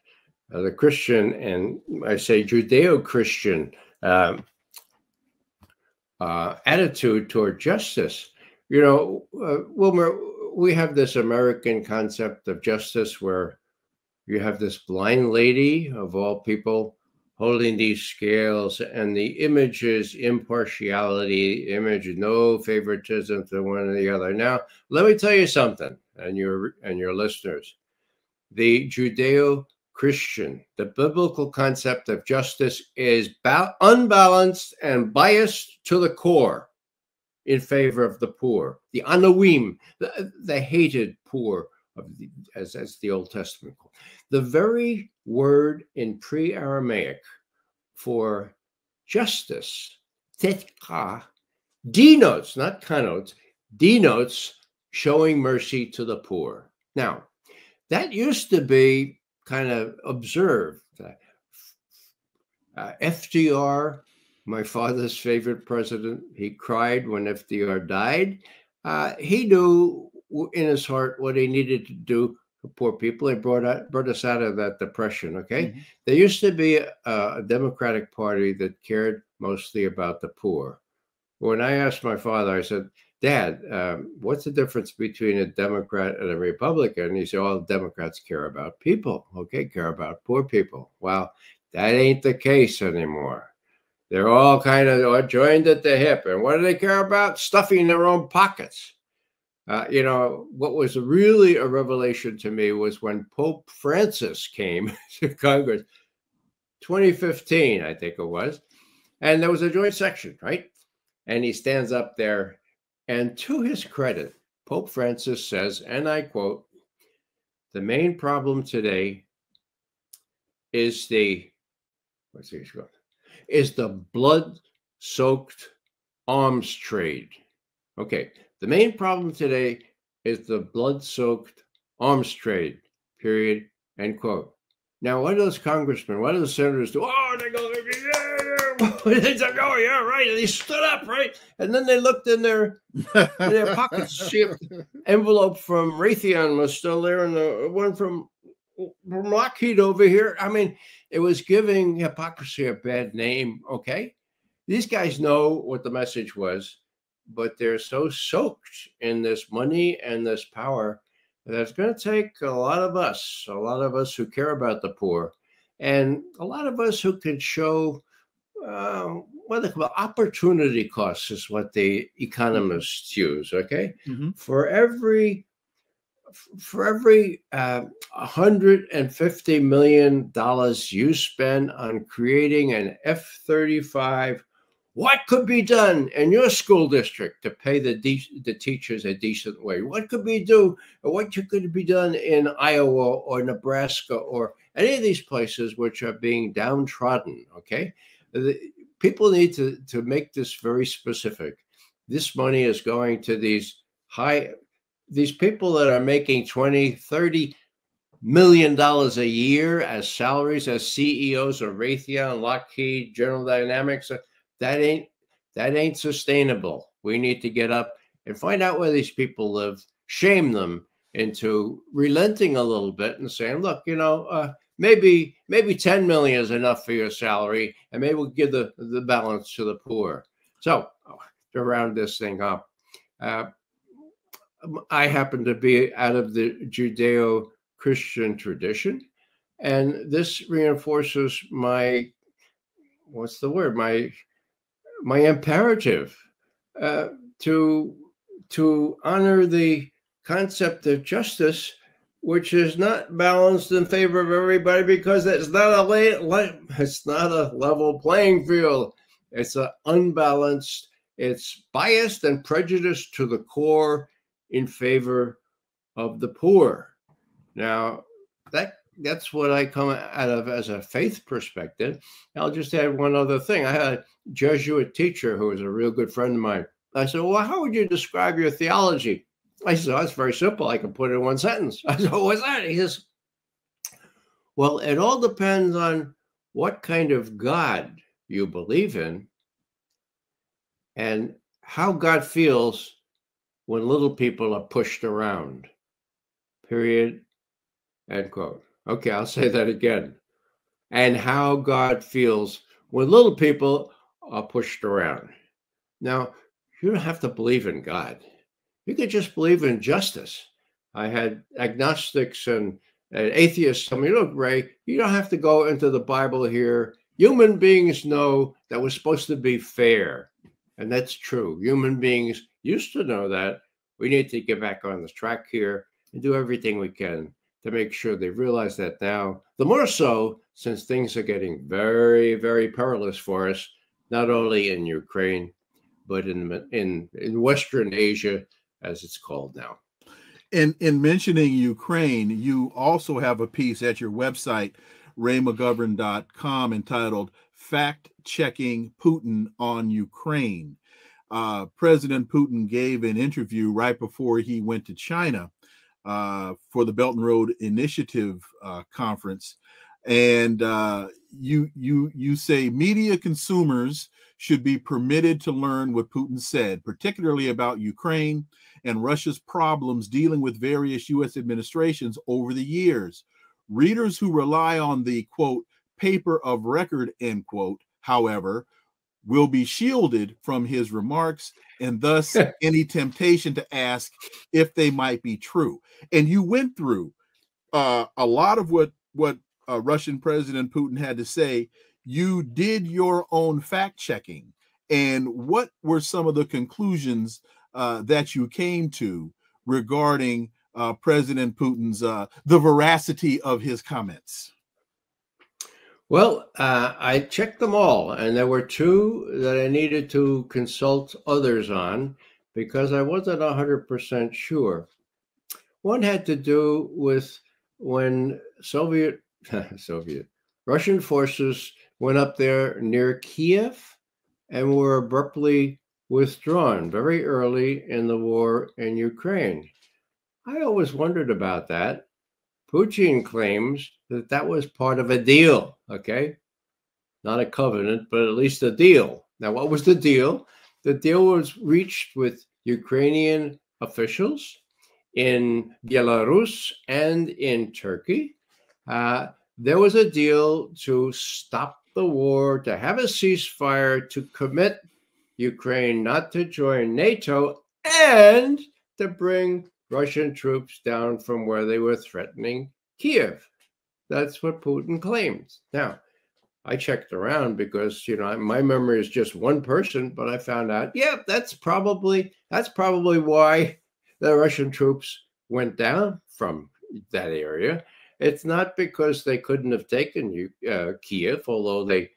uh, the Christian, and I say Judeo Christian um, uh, attitude toward justice. You know, uh, Wilmer, we have this American concept of justice where you have this blind lady of all people holding these scales and the image is impartiality image no favoritism to one or the other. Now let me tell you something and your and your listeners. The judeo-christian the biblical concept of justice is ba- unbalanced and biased to the core in favor of the poor the anawim the, the hated poor of the, as, as the old testament the very word in pre Aramaic for justice, tetka, denotes, not connotes, denotes showing mercy to the poor. Now, that used to be kind of observed. Uh, FDR, my father's favorite president, he cried when FDR died. Uh, he knew in his heart what he needed to do poor people. They brought out, brought us out of that depression. Okay, mm-hmm. there used to be a, a, Democratic Party that cared mostly about the poor. When I asked my father, I said, "Dad, um, what's the difference between a Democrat and a Republican?" he said, "All Democrats care about people. Okay, care about poor people. Well, that ain't the case anymore." They're all kind of joined at the hip. And what do they care about? Stuffing their own pockets. Uh, you know, what was really a revelation to me was when Pope Francis came to Congress, 2015, I think it was, and there was a joint section, right? And he stands up there, and to his credit, Pope Francis says, and I quote, the main problem today is the what's he called? Is the blood-soaked arms trade. Okay, the main problem today is the blood soaked arms trade, period, end quote. Now, what do those congressmen, what do the senators do? Oh, they go, yeah, yeah. they go, oh, yeah, right. And they stood up, right? And then they looked in their in their pockets, to see if envelope from Raytheon was still there, and the one from from Lockheed over here. I mean, it was giving hypocrisy a bad name. Okay. These guys know what the message was, but they're so soaked in this money and this power that it's going to take a lot of us, a lot of us who care about the poor, and a lot of us who can show uh, what they call opportunity costs is what the economists use. Okay, mm-hmm. for every for every uh, 150 million dollars you spend on creating an F-35 what could be done in your school district to pay the the teachers a decent wage? What could be do? What could be done in Iowa or Nebraska or any of these places which are being downtrodden? Okay, the, people need to to make this very specific. This money is going to these high these people that are making 20 30 million dollars a year as salaries as CEOs of Raytheon, Lockheed, General Dynamics uh, that ain't that ain't sustainable. We need to get up and find out where these people live, shame them into relenting a little bit and saying, look, you know, uh, maybe maybe 10 million is enough for your salary, and maybe we'll give the, the balance to the poor. So to round this thing up, uh, I happen to be out of the Judeo-Christian tradition, and this reinforces my what's the word my my imperative uh, to to honor the concept of justice, which is not balanced in favor of everybody because it's not a la- it's not a level playing field. It's an unbalanced. It's biased and prejudiced to the core in favor of the poor. Now that that's what I come out of as a faith perspective. I'll just add one other thing. I had a Jesuit teacher who was a real good friend of mine. I said, Well, how would you describe your theology? I said, That's very simple. I can put it in one sentence. I said, What's that? He says, Well, it all depends on what kind of God you believe in and how God feels when little people are pushed around. Period. End quote. Okay, I'll say that again. And how God feels when little people are pushed around. Now, you don't have to believe in God. You could just believe in justice. I had agnostics and, and atheists tell me, look, Ray, you don't have to go into the Bible here. Human beings know that we're supposed to be fair. And that's true. Human beings used to know that. We need to get back on the track here and do everything we can to make sure they realize that now. The more so since things are getting very, very perilous for us, not only in Ukraine, but in in in Western Asia, as it's called now. In in mentioning Ukraine, you also have a piece at your website, raymcgovern.com, entitled "Fact Checking Putin on Ukraine." Uh, President Putin gave an interview right before he went to China uh, for the Belt and Road Initiative uh, conference, and uh, you you you say media consumers should be permitted to learn what Putin said, particularly about Ukraine and Russia's problems dealing with various U.S. administrations over the years. Readers who rely on the quote paper of record end quote, however, will be shielded from his remarks and thus any temptation to ask if they might be true. And you went through uh, a lot of what what uh, Russian President Putin had to say. You did your own fact checking, and what were some of the conclusions uh, that you came to regarding uh, President Putin's uh, the veracity of his comments? Well, uh, I checked them all, and there were two that I needed to consult others on because I wasn't 100% sure. One had to do with when Soviet, Soviet, Russian forces went up there near Kiev and were abruptly withdrawn very early in the war in Ukraine. I always wondered about that Putin claims that that was part of a deal, okay? Not a covenant, but at least a deal. Now, what was the deal? The deal was reached with Ukrainian officials in Belarus and in Turkey. uh, there was a deal to stop the war, to have a ceasefire, to commit Ukraine not to join NATO, and to bring Russian troops down from where they were threatening Kiev. That's what Putin claims. Now, I checked around because you know my memory is just one person, but I found out, yeah, that's probably that's probably why the Russian troops went down from that area. It's not because they couldn't have taken uh, Kiev, although they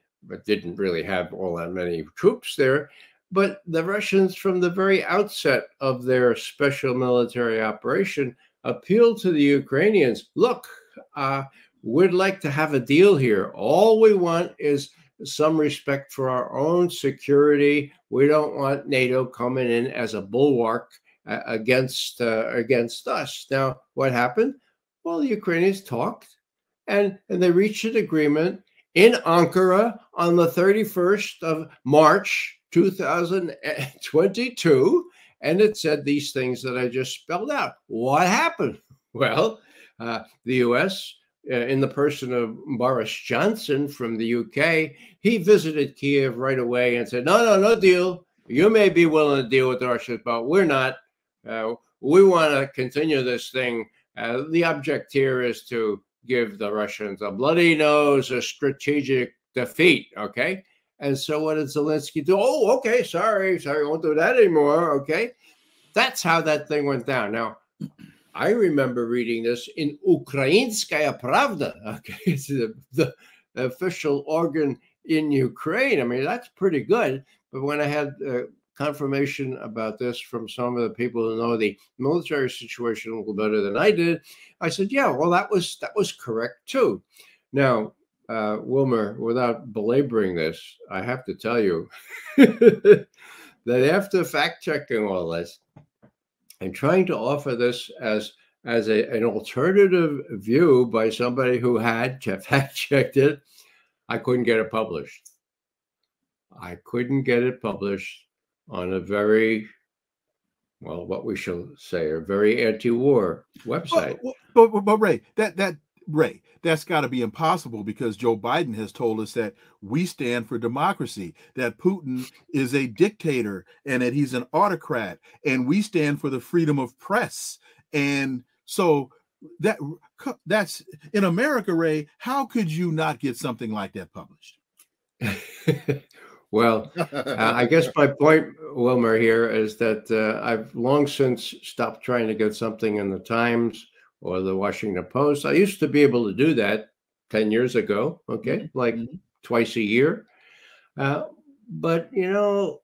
didn't really have all that many troops there. But the Russians, from the very outset of their special military operation, appealed to the Ukrainians look, uh, we'd like to have a deal here. All we want is some respect for our own security. We don't want NATO coming in as a bulwark uh, against uh, against us. Now, what happened? Well, the Ukrainians talked, and and they reached an agreement in Ankara on the 31st of March 2022, and it said these things that I just spelled out. What happened? Well, uh, the U.S uh, in the person of Boris Johnson from the UK, he visited Kiev right away and said, "No, no, no deal. You may be willing to deal with the Russians, but we're not. Uh, we want to continue this thing. Uh, the object here is to give the Russians a bloody nose, a strategic defeat." Okay. And so what did Zelensky do? Oh, okay, sorry, sorry, won't do that anymore. Okay. That's how that thing went down. Now, I remember reading this in Ukrainskaya Pravda. Okay, it's the, the official organ in Ukraine. I mean, that's pretty good. But when I had uh, confirmation about this from some of the people who know the military situation a little better than I did, I said, "Yeah, well, that was that was correct too." Now, uh, Wilmer, without belaboring this, I have to tell you that after fact checking all this, and trying to offer this as as a, an alternative view by somebody who had fact checked it, I couldn't get it published. I couldn't get it published on a very well, what we shall say, a very anti-war website. But, but, but Ray, that that Ray, that's got to be impossible because Joe Biden has told us that we stand for democracy, that Putin is a dictator and that he's an autocrat, and we stand for the freedom of press. And so that that's in America, Ray. How could you not get something like that published? well, uh, I guess my point, Wilmer, here is that uh, I've long since stopped trying to get something in the Times or the Washington Post. I used to be able to do that 10 years ago, okay, mm-hmm. like mm-hmm. twice a year. Uh, but, you know,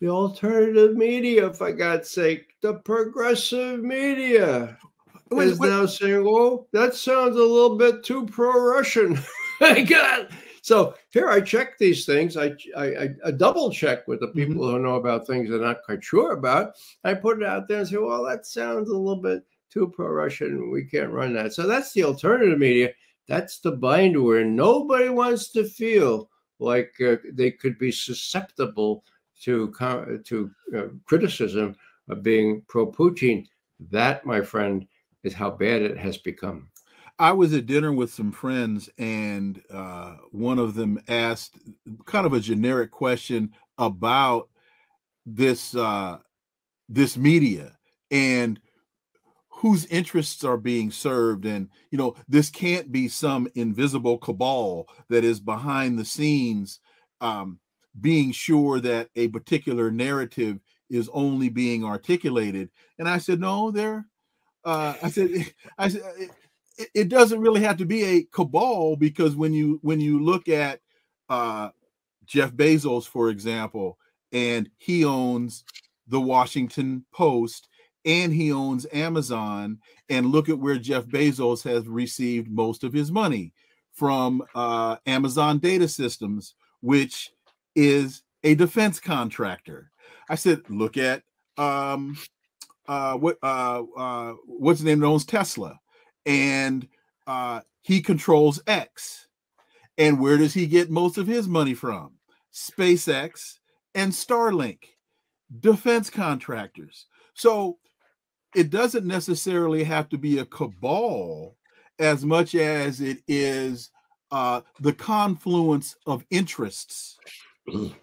the alternative media, for God's sake, the progressive media is wait. now saying, oh, that sounds a little bit too pro Russian. God. So here I check these things. I, I, I double check with the people mm-hmm. who know about things they're not quite sure about. I put it out there and say, well, that sounds a little bit too pro-Russian. We can't run that. So that's the alternative media. That's the bind where nobody wants to feel like uh, they could be susceptible to to uh, criticism of being pro-Putin. That, my friend, is how bad it has become. I was at dinner with some friends, and uh, one of them asked kind of a generic question about this uh, this media and whose interests are being served. And you know this can't be some invisible cabal that is behind the scenes um, being sure that a particular narrative is only being articulated. And i said no there uh, i said i said it, it, doesn't really have to be a cabal because when you when you look at uh, jeff bezos for example and he owns the washington post and he owns Amazon. And look at where Jeff Bezos has received most of his money from uh, Amazon Data Systems, which is a defense contractor. I said, look at um, uh, what uh, uh, what's the name that owns Tesla, and uh, he controls X. And where does he get most of his money from? SpaceX and Starlink, defense contractors. So it doesn't necessarily have to be a cabal as much as it is uh, the confluence of interests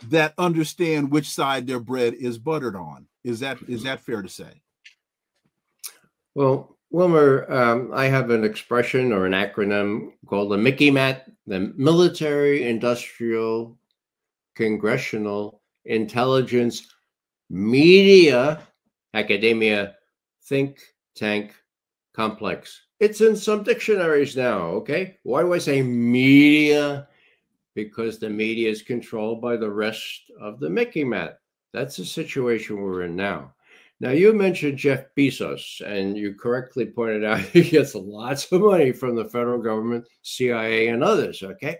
that understand which side their bread is buttered on. Is that is that fair to say? Well, Wilmer, um, I have an expression or an acronym called the MICIMATT, the Military Industrial Congressional Intelligence Media Academia Think Tank Complex. It's in some dictionaries now, okay? Why do I say media? Because the media is controlled by the rest of the MICIMATT. That's the situation we're in now. Now, you mentioned Jeff Bezos, and you correctly pointed out he gets lots of money from the federal government, CIA, and others. Okay.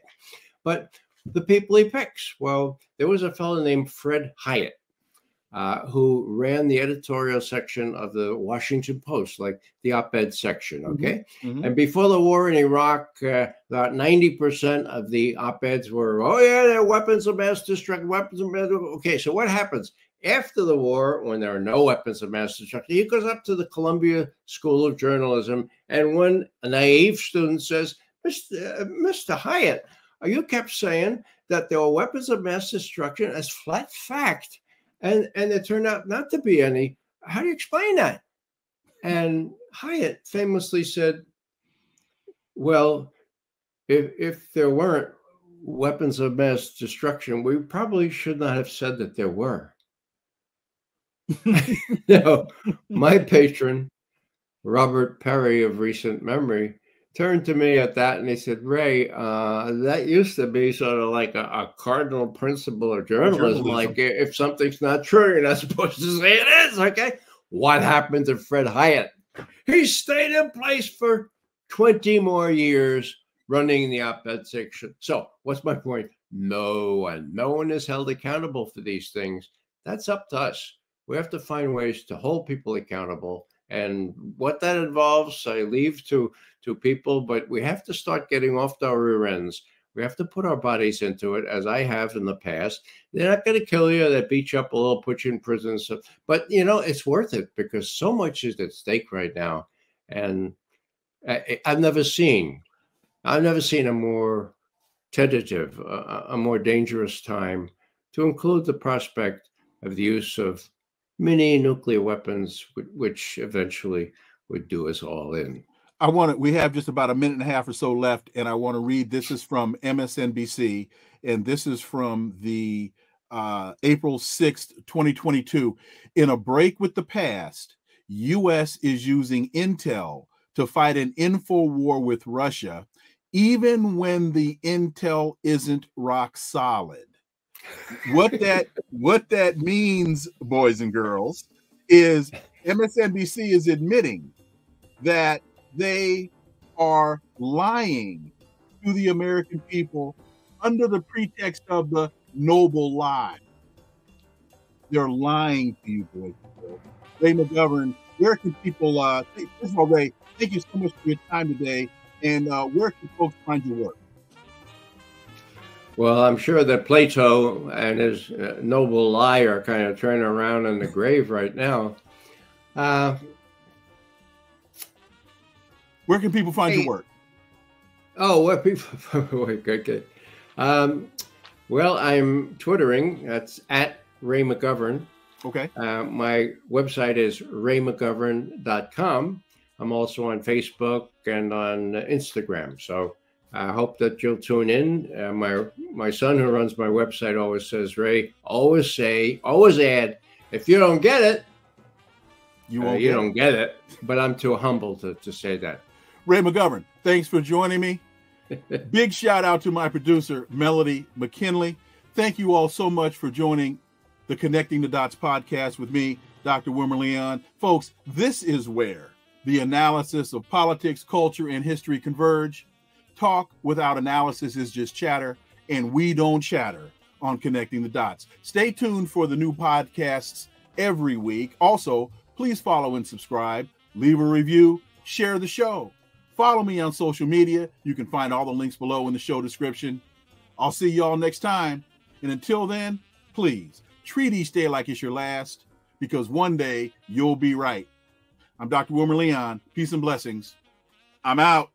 But the people he picks, well, there was a fellow named Fred Hiatt. Uh, who ran the editorial section of the Washington Post, like the op ed section. Mm-hmm. Okay. Mm-hmm. And before the war in Iraq, uh, about 90% of the op eds were, oh, yeah, they're weapons of mass destruction, weapons of mass. Okay. So what happens? after the war, when there are no weapons of mass destruction, he goes up to the Columbia School of Journalism. And one a naive student says, Mr. Uh, Mr. Hiatt, you kept saying that there were weapons of mass destruction as flat fact, and, and it turned out not to be any. How do you explain that? And Hiatt famously said, Well, if, if there weren't weapons of mass destruction, we probably should not have said that there were. no, my patron, Robert Parry of recent memory, turned to me at that and he said, Ray, uh, that used to be sort of like a, a cardinal principle of journalism. journalism. Like if something's not true, you're not supposed to say it is. Okay. What happened to Fred Hiatt? He stayed in place for 20 more years running the op ed section. So, what's my point? No one, no one is held accountable for these things. That's up to us we have to find ways to hold people accountable and what that involves i leave to to people but we have to start getting off our rear ends. We have to put our bodies into it as i have in the past. They're not going to kill you they beat you up a little put you in prison so, but you know it's worth it because so much is at stake right now and I, have never seen i've never seen a more tentative a more dangerous time to include the prospect of the use of mini nuclear weapons, which eventually would do us all in. I want to, we have just about a minute and a half or so left, and I want to read this is from MSNBC, and this is from the uh, April 6th, 2022. In a break with the past, U.S. is using intel to fight an info war with Russia, even when the intel isn't rock solid what that what that means, boys and girls, is MSNBC is admitting that they are lying to the American people under the pretext of the noble lie. They're lying to you, boys and girls. Ray McGovern, where can people, uh, first of all, Ray, thank you so much for your time today. And uh, where can folks find your work? Well, I'm sure that Plato and his uh, noble lie are kind of turning around in the grave right now. Uh, where can people find hey, your work? Oh, where people? okay. Um, well, I'm twittering. That's at Ray McGovern. Okay. Uh, my website is raymcgovern.com. I'm also on Facebook and on Instagram. So I hope that you'll tune in. Uh, my my son, who runs my website, always says, "Ray, always say, always add. If you don't get it, you uh, won't. Uh, you don't it. get it." But I'm too humble to to say that. Ray McGovern, thanks for joining me. Big shout out to my producer Melody McKinley. Thank you all so much for joining the Connecting the Dots podcast with me, Dr. Wilmer Leon. Folks, this is where the analysis of politics, culture, and history converge. Talk without analysis is just chatter, and we don't chatter on connecting the dots. Stay tuned for the new podcasts every week. Also, please follow and subscribe, leave a review, share the show. Follow me on social media. You can find all the links below in the show description. I'll see y'all next time. And until then, please treat each day like it's your last because one day you'll be right. I'm Dr. Wilmer Leon. Peace and blessings. I'm out.